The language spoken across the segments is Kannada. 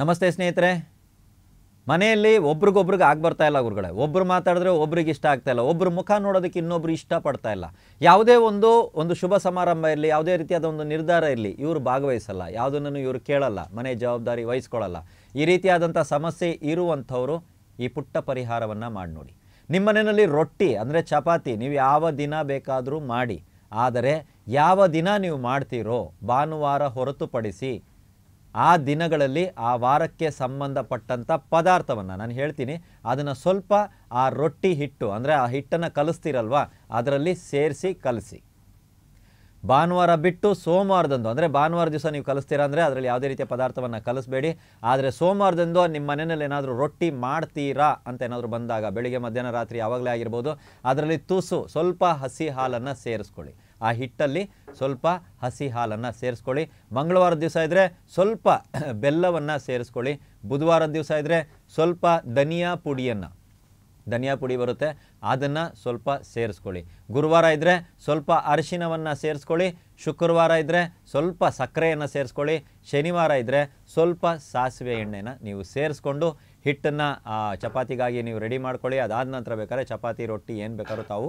ನಮಸ್ತೆ ಸ್ನೇಹಿತರೆ. ಮನೆಯಲ್ಲಿ ಒಬ್ರಿಗೊಬ್ರಿಗೆ ಆಗ್ಬರ್ತಾ ಇಲ್ಲ ಗುರುಗಳೇ. ಒಬ್ರು ಮಾತಾಡಿದ್ರೆ ಒಬ್ರಿಗೆ ಇಷ್ಟ ಆಗ್ತಾ ಇಲ್ಲ. ಒಬ್ರು ಮುಖ ನೋಡೋದಕ್ಕೆ ಇನ್ನೊಬ್ರು ಇಷ್ಟಪಡ್ತಾ ಇಲ್ಲ. ಯಾವುದೇ ಒಂದು ಒಂದು ಶುಭ ಸಮಾರಂಭ ಇರಲಿ, ಯಾವುದೇ ರೀತಿಯಾದ ಒಂದು ನಿರ್ಧಾರ ಇರಲಿ, ಇವರು ಭಾಗವಹಿಸಲ್ಲ. ಯಾವುದನ್ನು ಇವರು ಕೇಳಲ್ಲ. ಮನೆ ಜವಾಬ್ದಾರಿ ವಹಿಸ್ಕೊಳ್ಳಲ್ಲ ಈ ರೀತಿಯಾದಂಥ ಸಮಸ್ಯೆ ಇರುವಂಥವರು ಈ ಪುಟ್ಟ ಪರಿಹಾರವನ್ನು ಮಾಡಿ ನೋಡಿ. ನಿಮ್ಮ ಮನೆಯಲ್ಲಿ ರೊಟ್ಟಿ ಅಂದರೆ ಚಪಾತಿ ನೀವು ಯಾವ ದಿನ ಬೇಕಾದರೂ ಮಾಡಿ. ಆದರೆ ಯಾವ ದಿನ ನೀವು ಮಾಡ್ತೀರೋ, ಭಾನುವಾರ ಹೊರತುಪಡಿಸಿ ಆ ದಿನಗಳಲ್ಲಿ ಆ ವಾರಕ್ಕೆ ಸಂಬಂಧಪಟ್ಟಂಥ ಪದಾರ್ಥವನ್ನು ನಾನು ಹೇಳ್ತೀನಿ. ಅದನ್ನು ಸ್ವಲ್ಪ ಆ ರೊಟ್ಟಿ ಹಿಟ್ಟು ಅಂದರೆ ಆ ಹಿಟ್ಟನ್ನು ಕಲಿಸ್ತೀರಲ್ವ? ಅದರಲ್ಲಿ ಸೇರಿಸಿ ಕಲಸಿ. ಭಾನುವಾರ ಬಿಟ್ಟು ಸೋಮವಾರದಂದು ಅಂದರೆ ಭಾನುವಾರ ದಿವಸ ನೀವು ಕಲಿಸ್ತೀರಾ ಅಂದರೆ ಅದರಲ್ಲಿ ಯಾವುದೇ ರೀತಿಯ ಪದಾರ್ಥವನ್ನು ಕಲಿಸ್ಬೇಡಿ. ಆದರೆ ಸೋಮವಾರದಂದು ನಿಮ್ಮ ಮನೆಯಲ್ಲಿ ಏನಾದರೂ ರೊಟ್ಟಿ ಮಾಡ್ತೀರಾ ಅಂತ ಏನಾದರೂ ಬಂದಾಗ ಬೆಳಿಗ್ಗೆ, ಮಧ್ಯಾಹ್ನ, ರಾತ್ರಿ ಯಾವಾಗಲೇ ಆಗಿರ್ಬೋದು, ಅದರಲ್ಲಿ ತುಸು, ಸ್ವಲ್ಪ ಹಸಿ ಹಾಲನ್ನು ಸೇರಿಸ್ಕೊಳ್ಳಿ. ಆ ಹಿಟ್ಟಲ್ಲಿ ಸ್ವಲ್ಪ ಹಸಿ ಹಾಲನ್ನು ಸೇರಿಸ್ಕೊಳ್ಳಿ. ಮಂಗಳವಾರದ ದಿವಸ ಇದ್ದರೆ ಸ್ವಲ್ಪ ಬೆಲ್ಲವನ್ನು ಸೇರಿಸ್ಕೊಳ್ಳಿ. ಬುಧವಾರದ ದಿವಸ ಇದ್ದರೆ ಸ್ವಲ್ಪ ಧನಿಯಾ ಪುಡಿಯನ್ನು. ಧನಿಯಾ ಪುಡಿ ಬರುತ್ತೆ. ಅದನ್ನು ಸ್ವಲ್ಪ ಸೇರಿಸ್ಕೊಳ್ಳಿ. ಗುರುವಾರ ಇದ್ದರೆ ಸ್ವಲ್ಪ ಅರಿಶಿನವನ್ನು ಸೇರಿಸ್ಕೊಳ್ಳಿ. ಶುಕ್ರವಾರ ಇದ್ದರೆ ಸ್ವಲ್ಪ ಸಕ್ಕರೆಯನ್ನು ಸೇರಿಸ್ಕೊಳ್ಳಿ. ಶನಿವಾರ ಇದ್ದರೆ ಸ್ವಲ್ಪ ಸಾಸಿವೆ ಎಣ್ಣೆನ ನೀವು ಸೇರಿಸ್ಕೊಂಡು ಹಿಟ್ಟನ್ನು ಚಪಾತಿಗಾಗಿ ನೀವು ರೆಡಿ ಮಾಡ್ಕೊಳ್ಳಿ. ಅದಾದ ನಂತರ ಬೇಕಾದ್ರೆ ಚಪಾತಿ, ರೊಟ್ಟಿ ಏನು ಬೇಕಾದ್ರೂ ತಾವು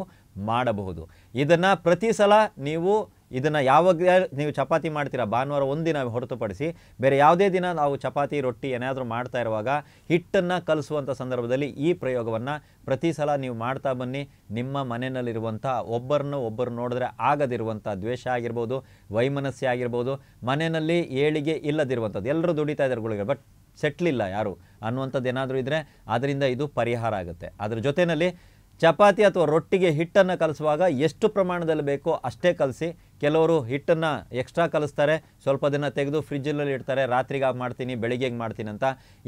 ಮಾಡಬಹುದು. ಇದನ್ನು ಪ್ರತಿ ಸಲ ನೀವು ಇದನ್ನು ಯಾವಾಗ ನೀವು ಚಪಾತಿ ಮಾಡ್ತೀರಾ ಭಾನುವಾರ ಒಂದಿನ ಹೊರತುಪಡಿಸಿ ಬೇರೆ ಯಾವುದೇ ದಿನ ನಾವು ಚಪಾತಿ, ರೊಟ್ಟಿ ಏನಾದರೂ ಮಾಡ್ತಾ ಇರುವಾಗ ಹಿಟ್ಟನ್ನು ಕಲಿಸುವಂಥ ಸಂದರ್ಭದಲ್ಲಿ ಈ ಪ್ರಯೋಗವನ್ನು ಪ್ರತಿ ಸಲ ನೀವು ಮಾಡ್ತಾ ಬನ್ನಿ. ನಿಮ್ಮ ಮನೆಯಲ್ಲಿರುವಂಥ ಒಬ್ಬರನ್ನು ಒಬ್ಬರು ನೋಡಿದ್ರೆ ಆಗದಿರುವಂಥ ದ್ವೇಷ ಆಗಿರ್ಬೋದು ವೈಮನಸ್ಸೆ ಆಗಿರ್ಬೋದು, ಮನೆಯಲ್ಲಿ ಏಳಿಗೆ ಇಲ್ಲದಿರುವಂಥದ್ದು ಎಲ್ಲರೂ ದುಡಿತಾ ಇದ್ದಾರೆ ಗುಳಿಗೆ, ಬಟ್ ಸೆಟ್ಲಿಲ್ಲ ಯಾರು ಅನ್ನುವಂಥದ್ದು ಏನಾದರೂ ಇದ್ದರೆ ಅದರಿಂದ ಇದು ಪರಿಹಾರ ಆಗುತ್ತೆ. ಅದರ ಜೊತೆಯಲ್ಲಿ ಚಪಾತಿ ಅಥವಾ ರೊಟ್ಟಿಗೆ ಹಿಟ್ಟನ್ನು ಕಲಿಸುವಾಗ ಎಷ್ಟು ಪ್ರಮಾಣದಲ್ಲಿ ಬೇಕೋ ಅಷ್ಟೇ ಕಲಸಿ. ಕೆಲವರು ಹಿಟ್ಟನ್ನು ಎಕ್ಸ್ಟ್ರಾ ಕಲಿಸ್ತಾರೆ. ಸ್ವಲ್ಪ ದಿನ ತೆಗೆದು ಫ್ರಿಜ್ಜಲ್ಲಿ ಇಡ್ತಾರೆ. ರಾತ್ರಿಗೆ ಮಾಡ್ತೀನಿ ಬೆಳಿಗ್ಗೆಗೆ ಮಾಡ್ತೀನಿ ಅಂತ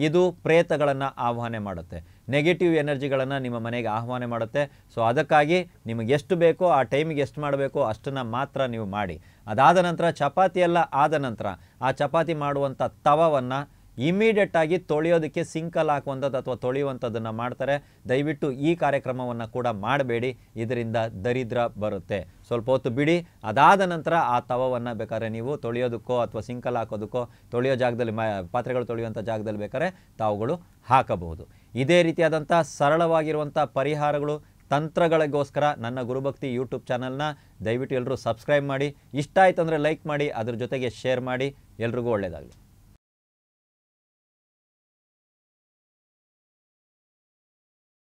ಇದು ಪ್ರೇತಗಳನ್ನು ಆಹ್ವಾನ ಮಾಡುತ್ತೆ. ನೆಗೆಟಿವ್ ಎನರ್ಜಿಗಳನ್ನು ನಿಮ್ಮ ಮನೆಗೆ ಆಹ್ವಾನ ಮಾಡುತ್ತೆ. ಸೊ ಅದಕ್ಕಾಗಿ ನಿಮಗೆ ಎಷ್ಟು ಬೇಕೋ ಆ ಟೈಮಿಗೆ ಎಷ್ಟು ಮಾಡಬೇಕೋ ಅಷ್ಟನ್ನು ಮಾತ್ರ ನೀವು ಮಾಡಿ. ಅದಾದ ನಂತರ ಚಪಾತಿ ಎಲ್ಲ ಆದ ನಂತರ ಆ ಚಪಾತಿ ಮಾಡುವಂಥ ತವವನ್ನು ಇಮಿಡಿಯೇಟ್ ಆಗಿ ತೊಳೆಯೋದಕ್ಕೆ ಸಿಂಕಲ್ ಹಾಕುವಂಥದ್ದು ಅಥವಾ ತೊಳೆಯುವಂಥದ್ದನ್ನು ಮಾಡ್ತಾರೆ. ದಯವಿಟ್ಟು ಈ ಕಾರ್ಯಕ್ರಮವನ್ನು ಕೂಡ ಮಾಡಬೇಡಿ. ಇದರಿಂದ ದರಿದ್ರ ಬರುತ್ತೆ. ಸ್ವಲ್ಪ ಹೊತ್ತು ಬಿಡಿ. ಅದಾದ ನಂತರ ಆ ತವವನ್ನು ಬೇಕಾದ್ರೆ ನೀವು ತೊಳೆಯೋದಕ್ಕೋ ಅಥವಾ ಸಿಂಕಲ್ ಹಾಕೋದಕ್ಕೋ ತೊಳೆಯೋ ಜಾಗದಲ್ಲಿ ಪಾತ್ರೆಗಳು ತೊಳೆಯುವಂಥ ಜಾಗದಲ್ಲಿ ಬೇಕಾದ್ರೆ ತಾವುಗಳು ಹಾಕಬಹುದು. ಇದೇ ರೀತಿಯಾದಂಥ ಸರಳವಾಗಿರುವಂಥ ಪರಿಹಾರಗಳು, ತಂತ್ರಗಳಿಗೋಸ್ಕರ ನನ್ನ ಗುರುಭಕ್ತಿ ಯೂಟ್ಯೂಬ್ ಚಾನಲ್ನ ದಯವಿಟ್ಟು ಎಲ್ಲರೂ ಸಬ್ಸ್ಕ್ರೈಬ್ ಮಾಡಿ. ಇಷ್ಟ ಆಯ್ತು ಅಂದರೆ ಲೈಕ್ ಮಾಡಿ, ಅದ್ರ ಜೊತೆಗೆ ಶೇರ್ ಮಾಡಿ. ಎಲ್ರಿಗೂ ಒಳ್ಳೆಯದಾಗಲಿ.